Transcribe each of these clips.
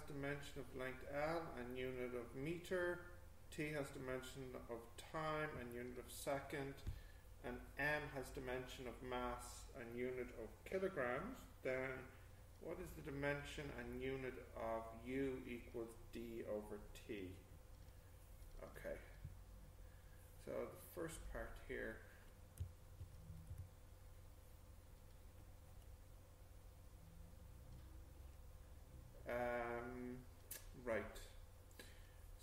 has dimension of length L and unit of meter, T has dimension of time and unit of second, and M has dimension of mass and unit of kilograms, then what is the dimension and unit of U equals D over T? Okay. So the first part here. Um, right.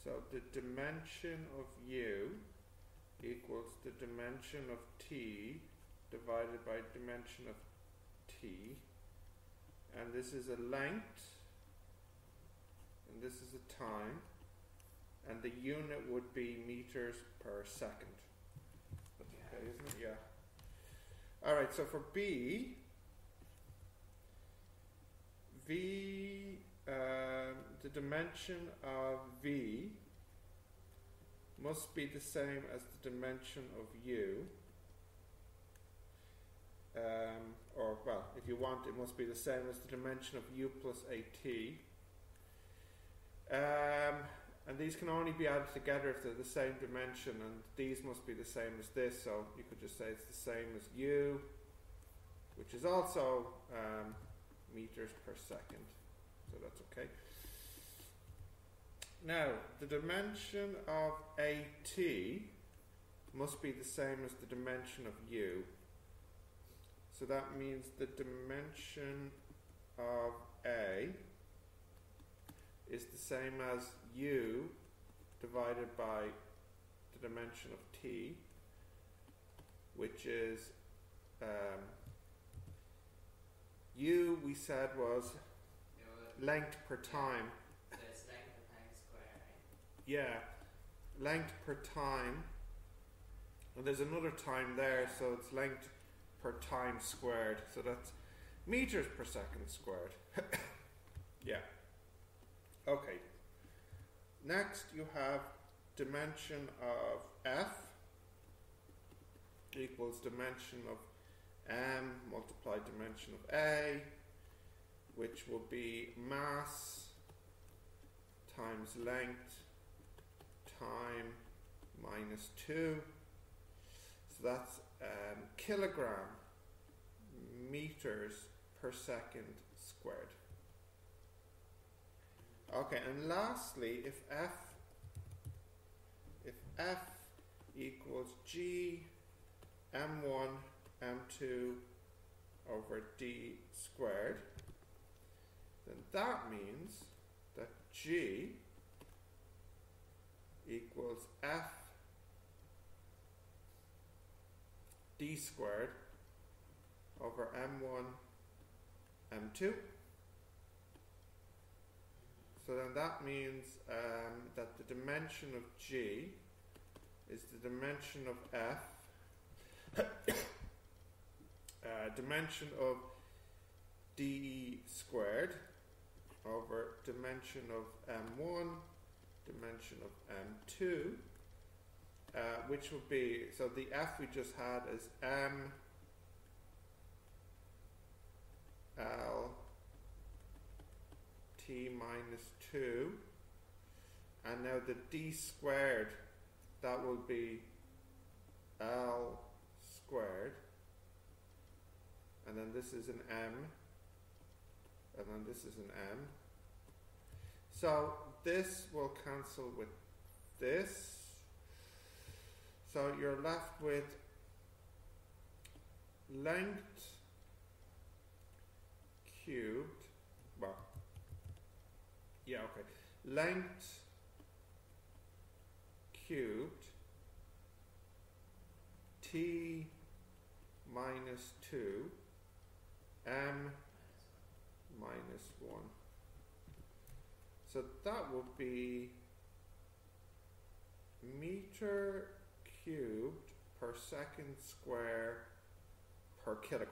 So the dimension of U equals the dimension of T divided by dimension of T. And this is a length. And this is a time. And the unit would be meters per second. That's okay, isn't it? Yeah. Alright, so for B, V, um, the dimension of V must be the same as the dimension of U. Um, or, well, if you want, it must be the same as the dimension of U plus AT. Um, and these can only be added together if they're the same dimension, and these must be the same as this, so you could just say it's the same as U, which is also um, meters per second. So that's okay. Now, the dimension of AT must be the same as the dimension of U. So that means the dimension of A is the same as U divided by the dimension of T, which is um, U we said was length per time. So it's length per time square, right? Yeah, length per time. And there's another time there, so it's length per time squared. So that's meters per second squared. yeah. Okay. Next, you have dimension of f equals dimension of m multiplied dimension of a, which will be mass times length time minus 2. So that's um, kilogram meters per second squared. Okay, and lastly, if f if f equals g m1 m2 over d squared, then that means that g equals f d squared over m1 m2 so then that means um, that the dimension of g is the dimension of f uh, dimension of d squared over dimension of m1 dimension of m2 uh, which would be so the f we just had is m l t minus 2 and now the d squared that will be l squared. And then this is an m. And then this is an m so this will cancel with this. So you're left with length cubed. Well yeah okay. Length cubed t minus 2 m minus 1 so that would be meter cubed per second square per kilogram.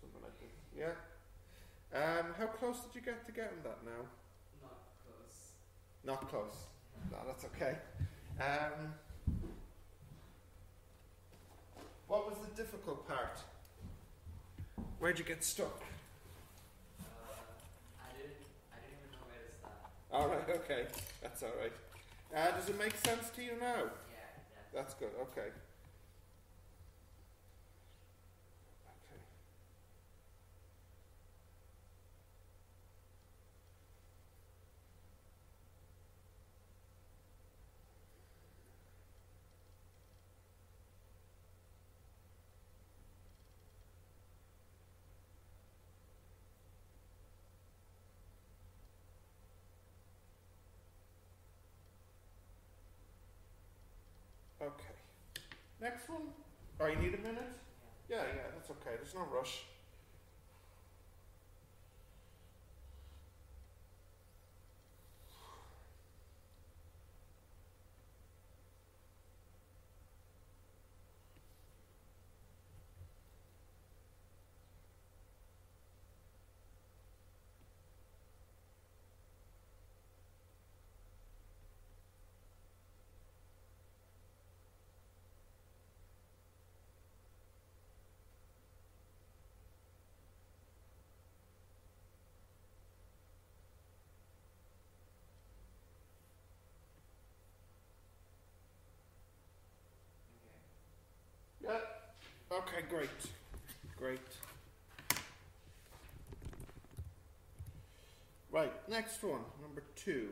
Something like that. Yeah. Um, how close did you get to getting that now? Not close. not close. No that's okay. Um, what was the difficult part? Where'd you get stuck All right, okay, that's all right. Uh, does it make sense to you now? Yeah, yeah. That's good. Okay. Okay. Next one. Oh, you need a minute? Yeah, yeah, that's okay. There's no rush. Okay. Yeah. Okay, great. Great. Right, next one, number two.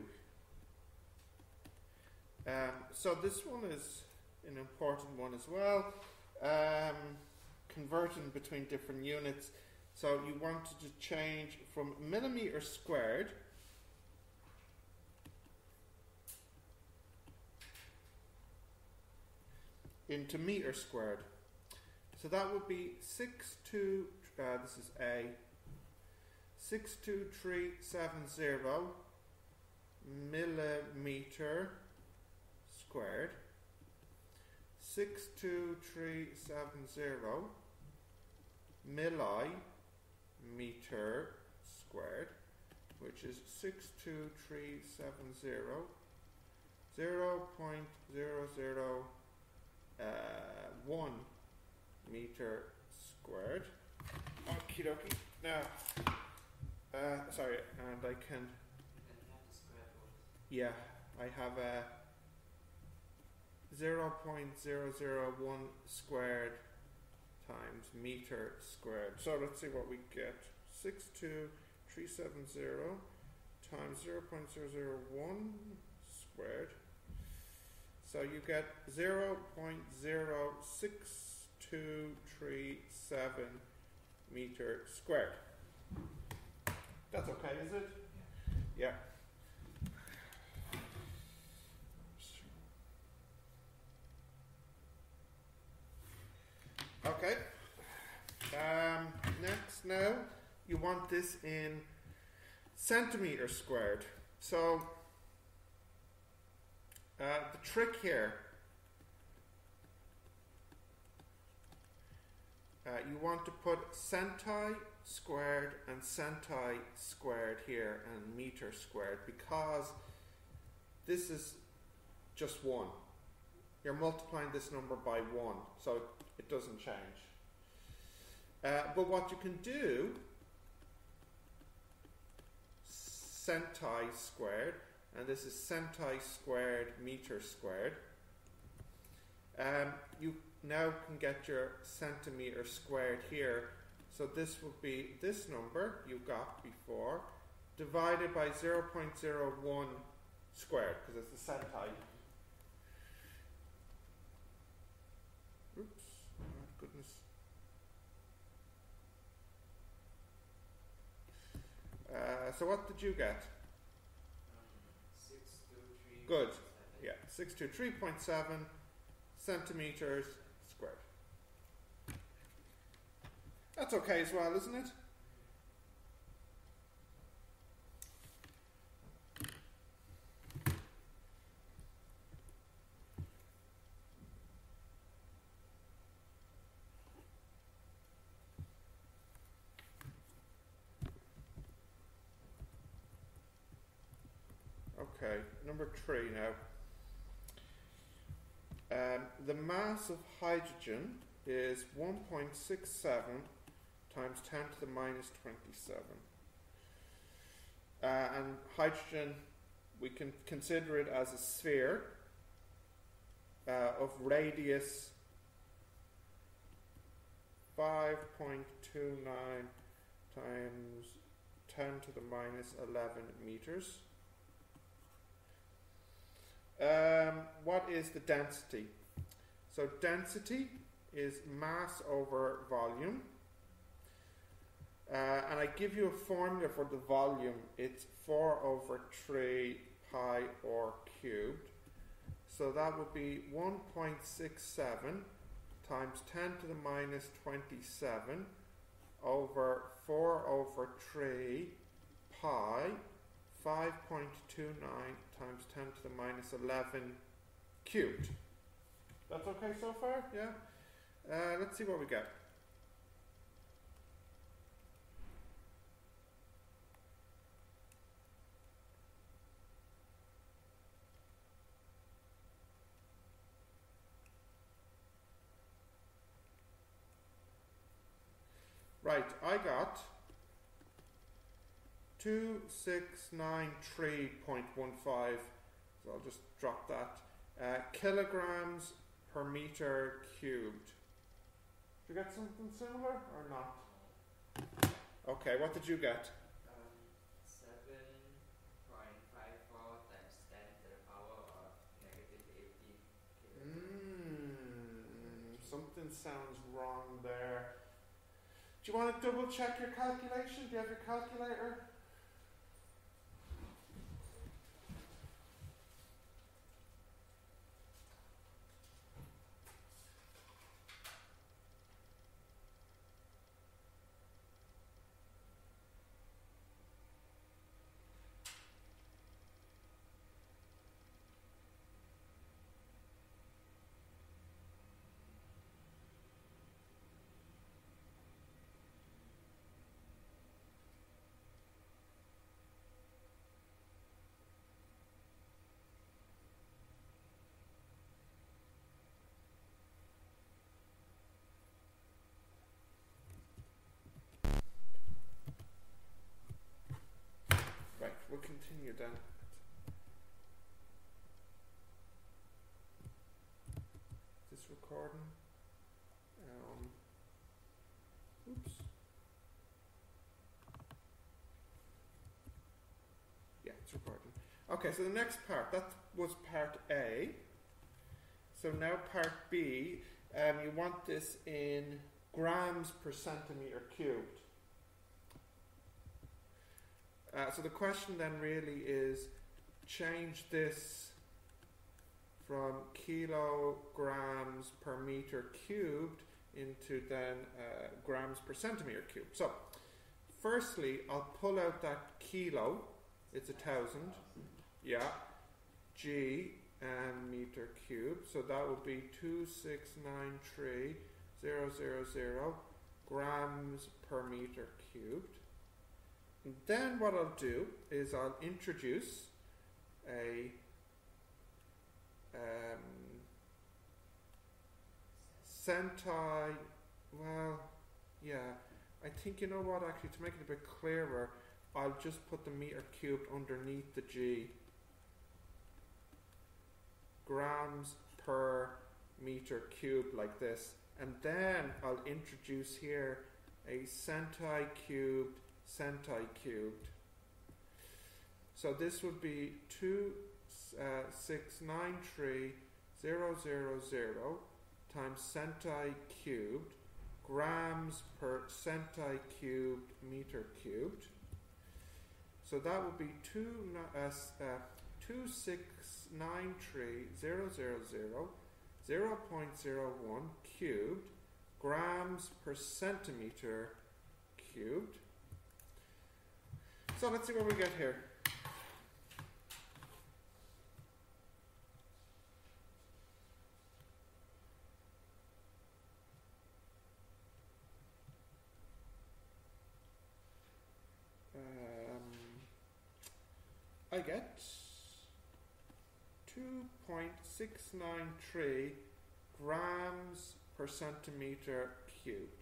Um, so this one is an important one as well. Um, converting between different units. So you wanted to change from millimeter squared into meter squared. So that would be 6 2, uh, this is A, 62370 millimeter squared. 62370 millimeter squared, which is 62370 0.00 uh, one meter squared. Okie dokie. Now, uh, sorry, and I can, yeah, I have a 0.001 squared times meter squared. So let's see what we get. 62370 times 0.001 squared. So you get 0.06237 meter squared. That's okay, is it? Yeah. Okay. Um, next, now you want this in centimeters squared. So uh, the trick here, uh, you want to put centi squared and centi squared here and meter squared because this is just one. You're multiplying this number by one, so it, doesn't change. Uh, but what you can do, centi squared, and this is centi squared meter squared. Um, you now can get your centimeter squared here. So this would be this number you got before divided by 0.01 squared because it's the centi. Oops, oh goodness. Uh, so what did you get? Six, two, three. Good. Yeah, 623.7 centimeters squared. That's okay as well, isn't it? Okay, number three now. Um, the mass of hydrogen is 1.67 times 10 to the minus 27. Uh, and hydrogen we can consider it as a sphere uh, of radius 5.29 times 10 to the minus 11 meters. Um, what is the density? So density is mass over volume. Uh, and I give you a formula for the volume. It's 4 over 3 pi r cubed. So that would be 1.67 times 10 to the minus 27 over 4 over 3 pi 5.29 times 10 to the minus 11 cubed. That's okay so far? Yeah? Uh, let's see what we get. Right, I got 2693.15, so I'll just drop that, uh, kilograms per meter cubed. Did you get something similar or not? Okay, what did you get? Um, seven point five four times ten to the power of negative eighty kilograms. Mm, something sounds wrong there. Do you want to double check your calculation? Do you have your calculator? Right, then. Is this recording? Um, oops. Yeah, it's recording. Okay, so the next part, that was part A. So now part B, um, you want this in grams per centimeter cubed. Uh, so the question then really is change this from kilograms per meter cubed into then uh, grams per centimeter cubed. So, firstly, I'll pull out that kilo, it's a thousand, yeah, g and meter cubed. So that would be 2693,000 grams per meter cubed. And then what I'll do is I'll introduce a um, centi. Well, yeah. I think you know what. Actually, to make it a bit clearer, I'll just put the meter cubed underneath the G. Grams per meter cubed, like this, and then I'll introduce here a centi cubed centi cubed. So this would be two uh, six nine three zero zero zero times centi cubed grams per centi cubed meter cubed. So that would be two uh, uh, two six nine three zero zero zero zero point zero one cubed grams per centimeter cubed. So let's see what we get here. Um, I get 2.693 grams per centimeter cubed.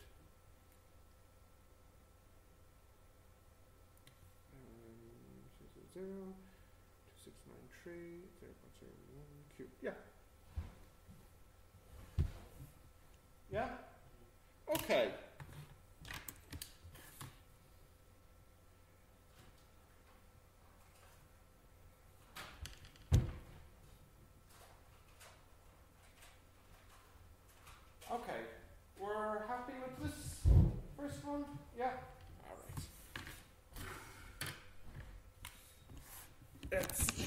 Two six nine three, zero point zero one cube. Yeah. Yeah? Okay. Okay, we're happy with this first one? Yeah? Alright. Let's